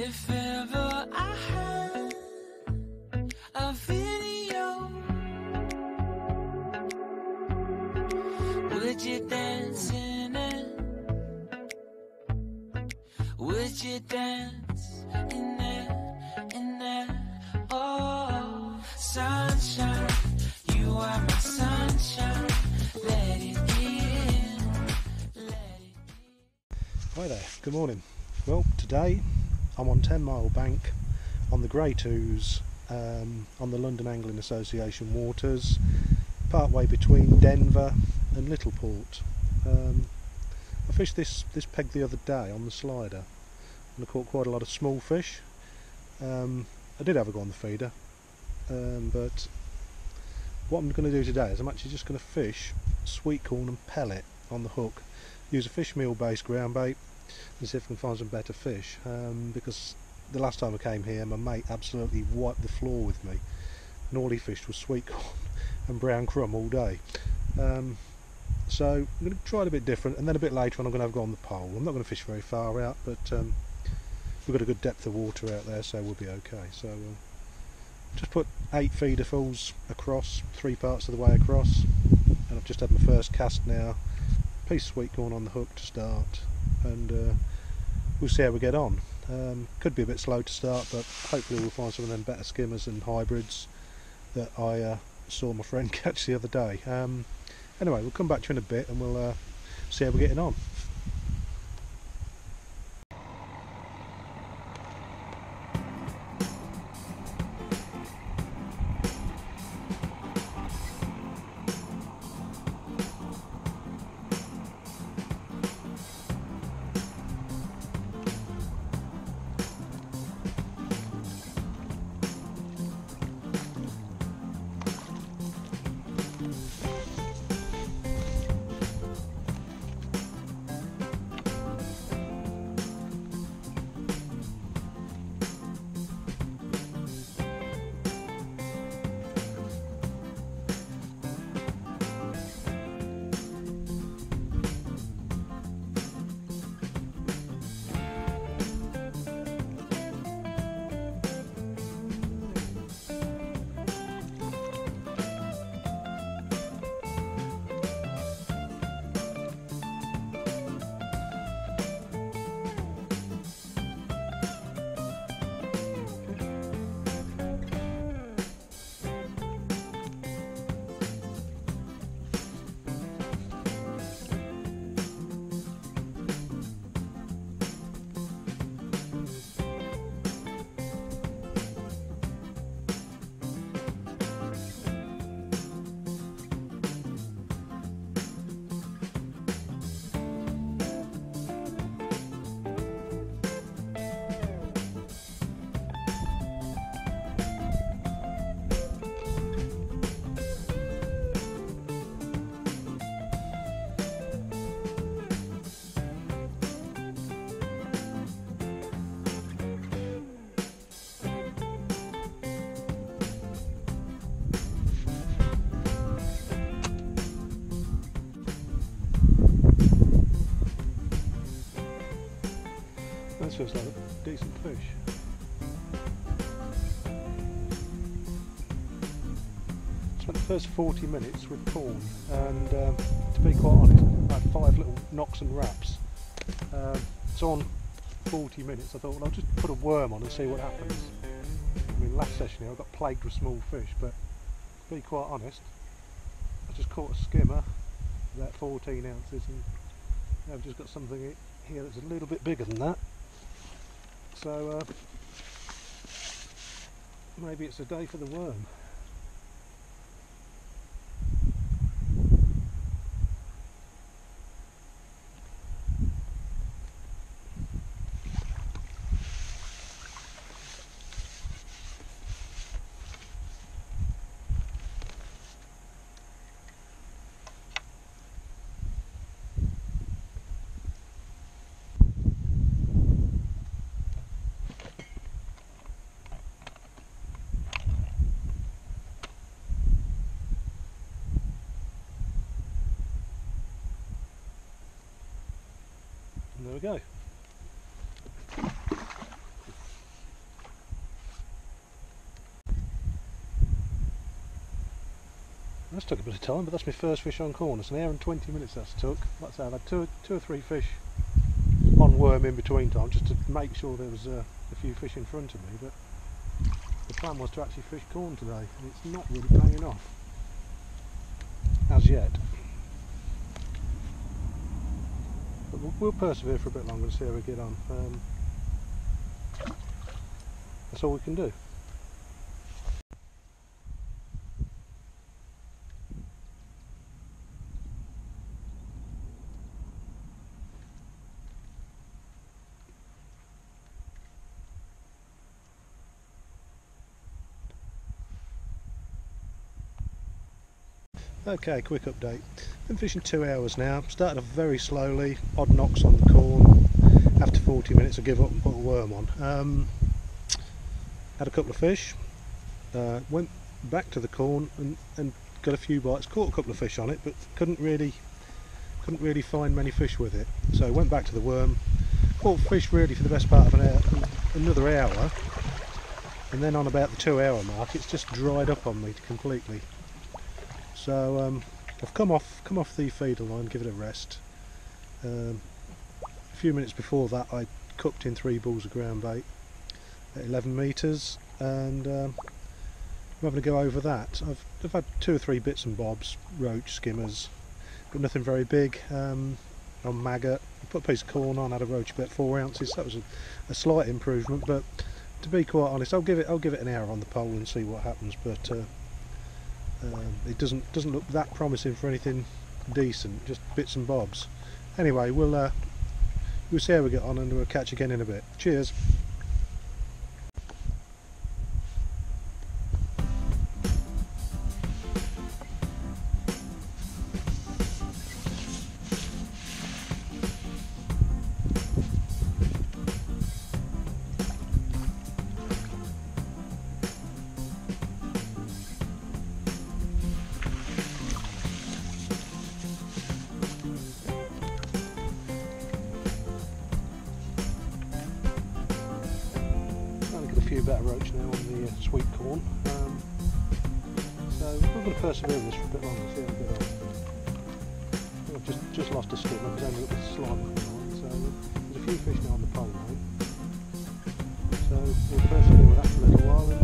If ever I had a video, would you dance in it? Would you dance in it? In it? Oh, sunshine, you are my sunshine. Let it in, let it in. Hi there, good morning. Well, today I'm on 10 Mile Bank on the Great Ouse um, on the London Angling Association waters, partway between Denver and Littleport. Um, I fished this, this peg the other day on the slider and I caught quite a lot of small fish. Um, I did have a go on the feeder, um, but what I'm going to do today is I'm actually just going to fish sweet corn and pellet on the hook. Use a fish meal based ground bait and see if I can find some better fish? Um, because the last time I came here my mate absolutely wiped the floor with me. He fished was sweet corn and brown crumb all day. Um, so I'm going to try it a bit different and then a bit later on I'm going to have a go on the pole. I'm not going to fish very far out but um, we've got a good depth of water out there so we'll be okay. So uh, just put eight feeder feederfuls across three parts of the way across and I've just had my first cast now piece of sweet corn on the hook to start and uh, we'll see how we get on. Um, could be a bit slow to start, but hopefully we'll find some of them better skimmers and hybrids that I uh, saw my friend catch the other day. Um, anyway, we'll come back to you in a bit and we'll uh, see how we're getting on. That feels like a decent fish. Spent the first 40 minutes with corn and um, to be quite honest I had five little knocks and wraps. Um, so on 40 minutes I thought well I'll just put a worm on and see what happens. I mean last session here I got plagued with small fish but to be quite honest I just caught a skimmer about 14 ounces and I've just got something here that's a little bit bigger than that so uh, maybe it's a day for the worm. there we go. That's took a bit of time, but that's my first fish on corn. It's an hour and 20 minutes that's took. That's how I've had two, two or three fish on worm in between time, just to make sure there was uh, a few fish in front of me. But the plan was to actually fish corn today, and it's not really paying off as yet. We'll, we'll persevere for a bit longer and see how we get on. Um, that's all we can do. Okay, quick update. Been fishing two hours now. Started off very slowly, odd knocks on the corn. After 40 minutes I give up and put a worm on. Um, had a couple of fish. Uh, went back to the corn and, and got a few bites. Caught a couple of fish on it, but couldn't really couldn't really find many fish with it. So went back to the worm. Caught fish really for the best part of an hour, another hour. And then on about the two hour mark, it's just dried up on me completely. So um, I've come off come off the feeder line, give it a rest. Um, a few minutes before that I cooked in three balls of ground bait at 11 metres and um, I'm having to go over that. I've, I've had two or three bits and bobs, roach, skimmers, but nothing very big. Um, on maggot, I put a piece of corn on, had a roach about four ounces. That was a, a slight improvement, but to be quite honest, I'll give it I'll give it an hour on the pole and see what happens. But uh, um, it doesn't doesn't look that promising for anything decent, just bits and bobs. Anyway, we'll uh, we'll see how we get on, and we'll catch you again in a bit. Cheers. Better roach now on the uh, sweet corn. Um, so we're going to persevere this for a bit longer, see how we get on. I've just, just lost a skimmer because I ended up with slime on, so there's a few fish now on the pole. So we'll persevere with that for a little while and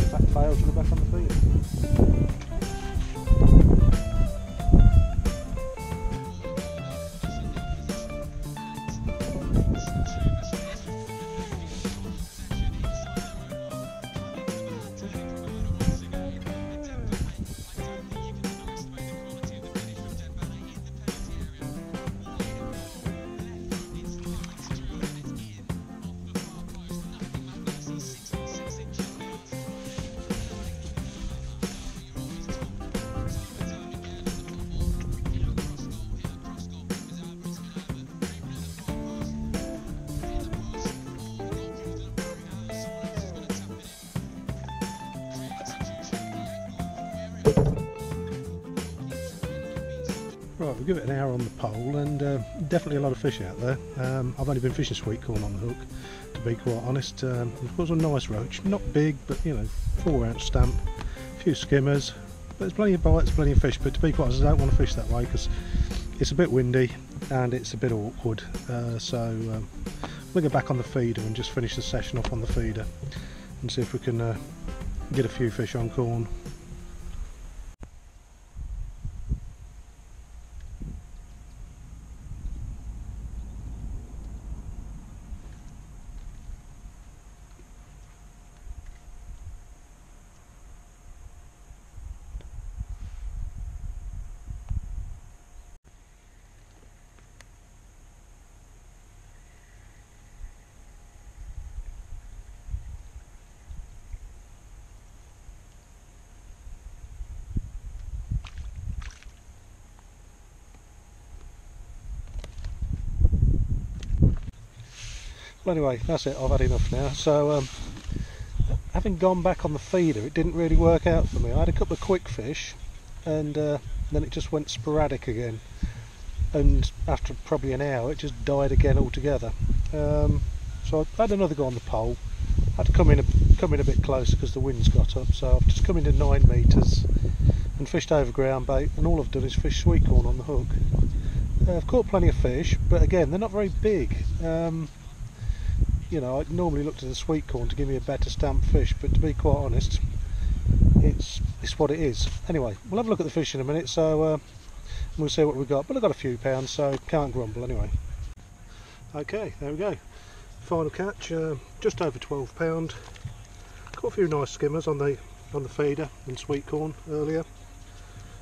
if that fails we'll go back on the feed. We'll give it an hour on the pole and uh, definitely a lot of fish out there. Um, I've only been fishing sweet corn on the hook, to be quite honest. Um, of course, a nice roach, not big, but you know, four ounce stamp, a few skimmers. But there's plenty of bites, plenty of fish. But to be quite honest, I don't want to fish that way because it's a bit windy and it's a bit awkward. Uh, so um, we'll go back on the feeder and just finish the session off on the feeder and see if we can uh, get a few fish on corn. Well, anyway, that's it. I've had enough now. So, um, having gone back on the feeder, it didn't really work out for me. I had a couple of quick fish, and uh, then it just went sporadic again. And after probably an hour, it just died again altogether. Um, so I had another go on the pole. I Had to come in come in a bit closer because the wind's got up. So I've just come into nine metres and fished over ground bait, and all I've done is fish sweet corn on the hook. Uh, I've caught plenty of fish, but again, they're not very big. Um, you know, I normally look to the sweet corn to give me a better stamp fish, but to be quite honest, it's it's what it is. Anyway, we'll have a look at the fish in a minute, so uh, we'll see what we've got. But I've got a few pounds, so can't grumble anyway. Okay, there we go. Final catch, uh, just over 12 pound. Caught a few nice skimmers on the on the feeder and sweet corn earlier,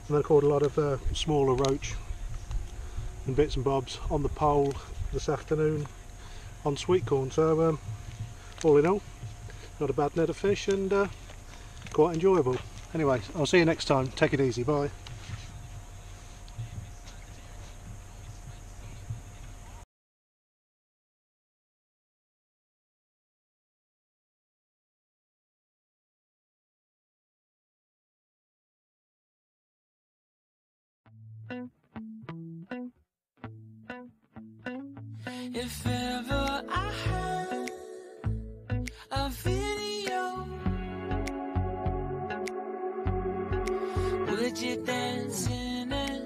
and then caught a lot of uh, smaller roach and bits and bobs on the pole this afternoon on sweet corn. So um, all in all, not a bad net of fish and uh, quite enjoyable. Anyway, I'll see you next time. Take it easy. Bye. If ever would you dance in it?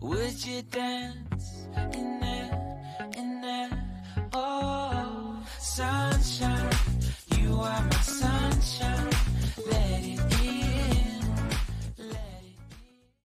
Would you dance?